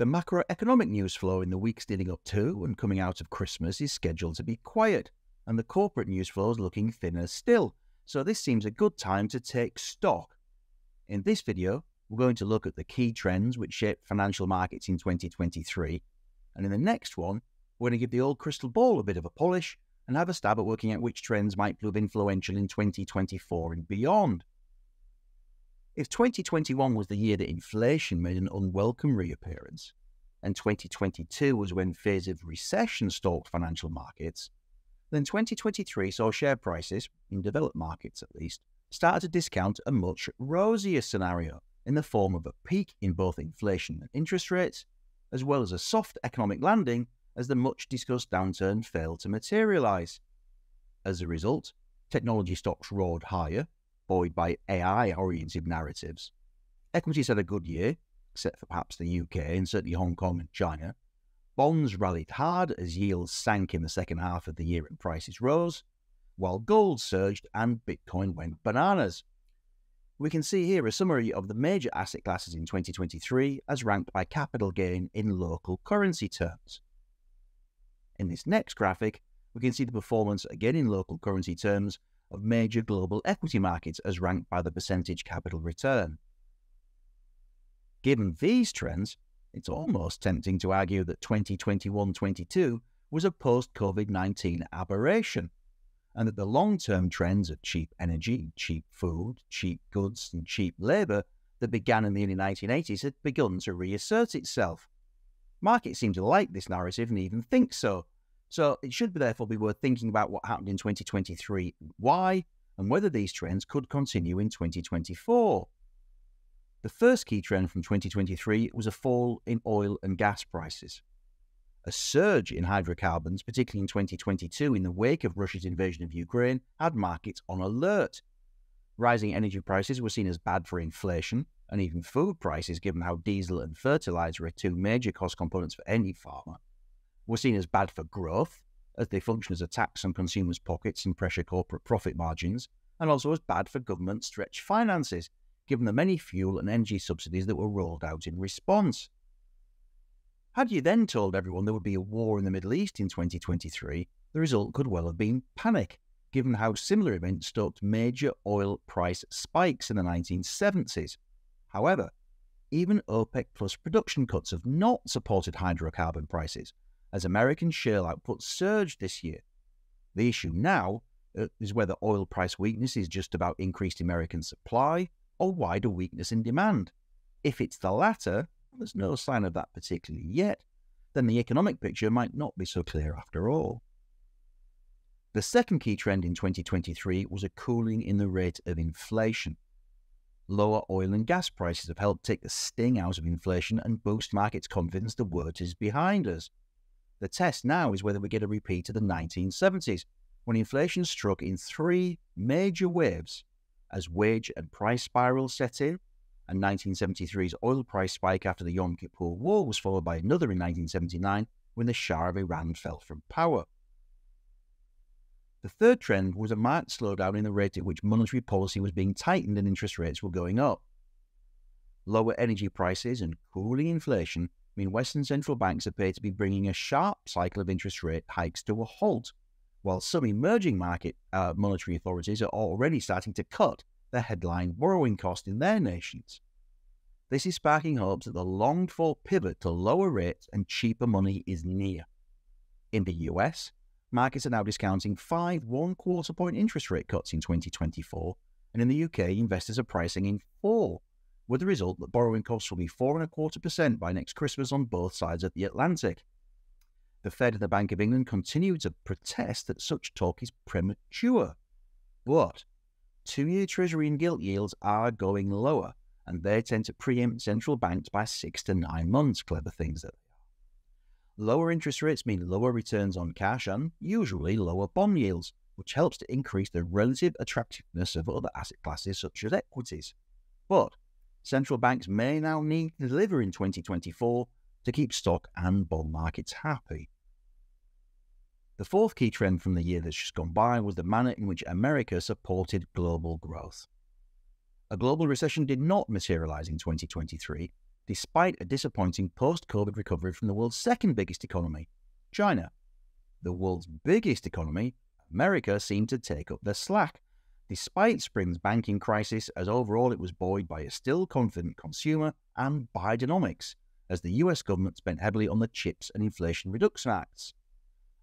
The macroeconomic news flow in the weeks leading up to and coming out of Christmas is scheduled to be quiet, and the corporate news flow is looking thinner still, so this seems a good time to take stock. In this video, we're going to look at the key trends which shaped financial markets in 2023, and in the next one, we're going to give the old crystal ball a bit of a polish and have a stab at working out which trends might prove influential in 2024 and beyond. If 2021 was the year that inflation made an unwelcome reappearance, and 2022 was when fears of recession stalked financial markets, then 2023 saw share prices, in developed markets at least, start to discount a much rosier scenario in the form of a peak in both inflation and interest rates, as well as a soft economic landing as the much discussed downturn failed to materialise. As a result, technology stocks roared higher, buoyed by AI oriented narratives. Equities had a good year, except for perhaps the UK and certainly Hong Kong and China. Bonds rallied hard as yields sank in the second half of the year and prices rose, while gold surged and Bitcoin went bananas. We can see here a summary of the major asset classes in 2023 as ranked by capital gain in local currency terms. In this next graphic, we can see the performance again in local currency terms of major global equity markets as ranked by the percentage capital return. Given these trends, it's almost tempting to argue that 2021 22 was a post COVID 19 aberration, and that the long term trends of cheap energy, cheap food, cheap goods, and cheap labour that began in the early 1980s had begun to reassert itself. Markets seem to like this narrative and even think so, so it should therefore be worth thinking about what happened in 2023, why, and whether these trends could continue in 2024. The first key trend from 2023 was a fall in oil and gas prices. A surge in hydrocarbons, particularly in 2022 in the wake of Russia's invasion of Ukraine, had markets on alert. Rising energy prices were seen as bad for inflation and even food prices, given how diesel and fertilizer are two major cost components for any farmer were seen as bad for growth, as they function as a tax on consumers' pockets and pressure corporate profit margins, and also as bad for government stretched finances, given the many fuel and energy subsidies that were rolled out in response. Had you then told everyone there would be a war in the Middle East in 2023, the result could well have been panic, given how similar events stoked major oil price spikes in the 1970s. However, even OPEC plus production cuts have not supported hydrocarbon prices, as American shale output surged this year. The issue now uh, is whether oil price weakness is just about increased American supply or wider weakness in demand. If it's the latter, there's no sign of that particularly yet, then the economic picture might not be so clear after all. The second key trend in 2023 was a cooling in the rate of inflation. Lower oil and gas prices have helped take the sting out of inflation and boost markets' confidence the worst is behind us. The test now is whether we get a repeat of the 1970s, when inflation struck in three major waves as wage and price spirals set in, and 1973's oil price spike after the Yom Kippur War was followed by another in 1979 when the Shah of Iran fell from power. The third trend was a marked slowdown in the rate at which monetary policy was being tightened and interest rates were going up. Lower energy prices and cooling inflation mean Western central banks appear to be bringing a sharp cycle of interest rate hikes to a halt, while some emerging market uh, monetary authorities are already starting to cut the headline borrowing cost in their nations. This is sparking hopes that the longed for pivot to lower rates and cheaper money is near. In the US, markets are now discounting five one quarter point interest rate cuts in 2024, and in the UK, investors are pricing in four with the result that borrowing costs will be four and a quarter percent by next Christmas on both sides of the Atlantic. The Fed and the Bank of England continue to protest that such talk is premature. But two year Treasury and gilt yields are going lower, and they tend to preempt central banks by six to nine months, clever things that they are. Lower interest rates mean lower returns on cash and usually lower bond yields, which helps to increase the relative attractiveness of other asset classes such as equities. But central banks may now need to deliver in 2024 to keep stock and bond markets happy. The fourth key trend from the year that's just gone by was the manner in which America supported global growth. A global recession did not materialize in 2023, despite a disappointing post COVID recovery from the world's second biggest economy, China. The world's biggest economy, America, seemed to take up the slack, despite spring's banking crisis, as overall it was buoyed by a still confident consumer and Bidenomics, as the US government spent heavily on the CHIPS and Inflation Reduction Acts.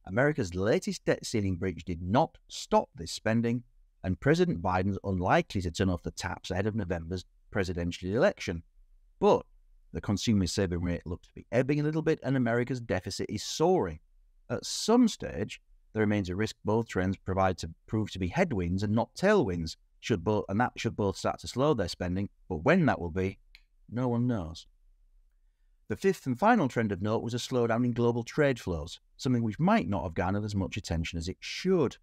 America's latest debt ceiling breach did not stop this spending, and President Biden's unlikely to turn off the taps ahead of November's presidential election. But the consumer saving rate looks to be ebbing a little bit, and America's deficit is soaring. At some stage, there remains a risk both trends provide to prove to be headwinds and not tailwinds, should both, and that should both start to slow their spending. But when that will be, no one knows. The fifth and final trend of note was a slowdown in global trade flows, something which might not have garnered as much attention as it should.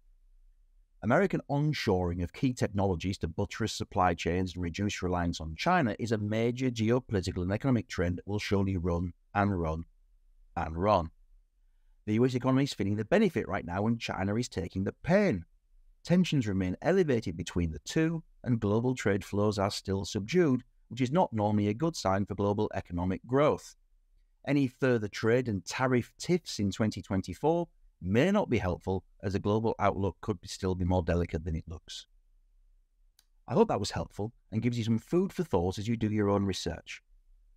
American onshoring of key technologies to buttress supply chains and reduce reliance on China is a major geopolitical and economic trend that will surely run and run and run. The US economy is feeling the benefit right now and China is taking the pain. Tensions remain elevated between the two, and global trade flows are still subdued, which is not normally a good sign for global economic growth. Any further trade and tariff tiffs in 2024 may not be helpful as the global outlook could still be more delicate than it looks. I hope that was helpful and gives you some food for thought as you do your own research.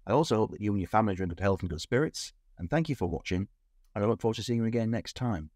I also hope that you and your family are in good health and good spirits, and thank you for watching, and I look forward to seeing you again next time.